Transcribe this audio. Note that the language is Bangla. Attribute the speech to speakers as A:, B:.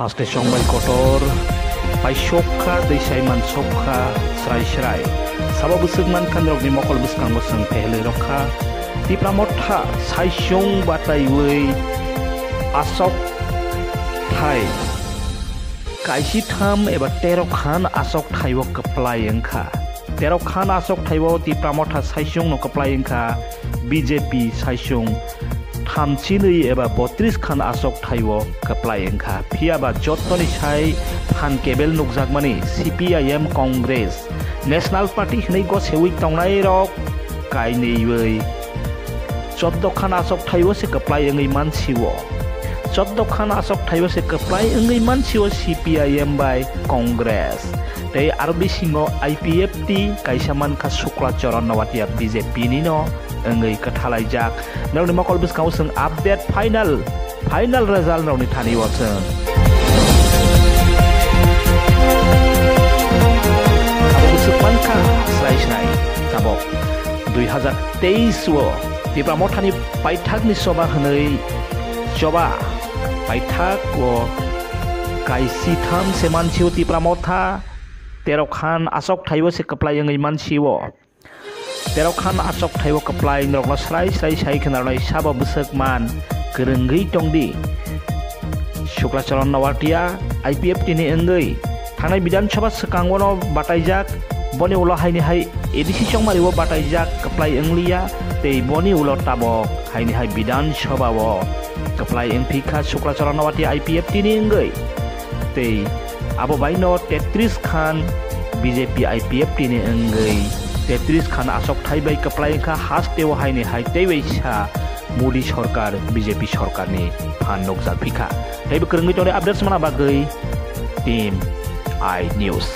A: ហើយចង់បានកតរបៃឈប់ខាដេសៃមិនឈប់ខាស្រ័យស្រ័យសបបឹកមិនខានរកនិមកលបឹកកាំបសងពេលរកខាទីប្រមត់ថាសៃឈងបាតៃវេអសកថៃកៃស៊ីថាមអេបតេរខានអសកថៃវកប្លៃអង្ខាតេរខានអសកថៃវទីប្រមត់ថាសៃឈងនៅកប្លៃអង្ខា BJP សៃឈង थामथिनै एबा बत्रिस खान आसक थाइव कप्लाय ओंखा फियाबा जत्तनि साय फान केबेल नुकजाकमानि सिपिआइएम कंग्रेस नेशनल पार्टी हनै गसेवै तंनाय रक कायनैवै चौद्द खान आसक थाइव से कप्लाय ओङै मानसिव চোদ্দখান আসক থাইব সেকে প্রায় অঙ্গৈমান সিও সিপিআইএম বাই কংগ্রেস তাই আর বি সিংহ আইপিএফটি কাইসামানখা শুক্লাচরণ নওয়াতিয়া বিজেপিনি ন অঙ্গৈ কথালাইজাক নাও নিমা কল বিসকাও সং আপডেট ফাইনাল ফাইনাল রেজাল্ট নাওনি থানি ওয়াসং সুপানখা স্রাই স্রাই তাবক দুই হাজার তেইশ ও বিপ্রামথানি পাইথাকনি সভা হনৈ সভা Paithak kai sitham seman siu ti pramotha tero khan asok thaiwo se kaplai yang iman siwo tero khan asok thaiwo kaplai nrok la srai srai sai khana lai saba busek man kerenggi tongdi Shuklacharan Noatia IPF टिनि एंगै थांनाय बिधानसभा सोखांगनो बाटायजाक hai edisi chongmari wo bataijak kaplai englia tei boni ulo tabok haini hai bidan sabha wo kaplai engpika shukla charon nawatia IPF tini engai tei abo baino tetris khan BJP IPF tini engai tetris khan asok thaibai kaplai kha haste wa haini hai teibai sa Modi সরকার বিজেপি সরকারনি ফান নকজাক ফিখা tore update semana bagai tim i news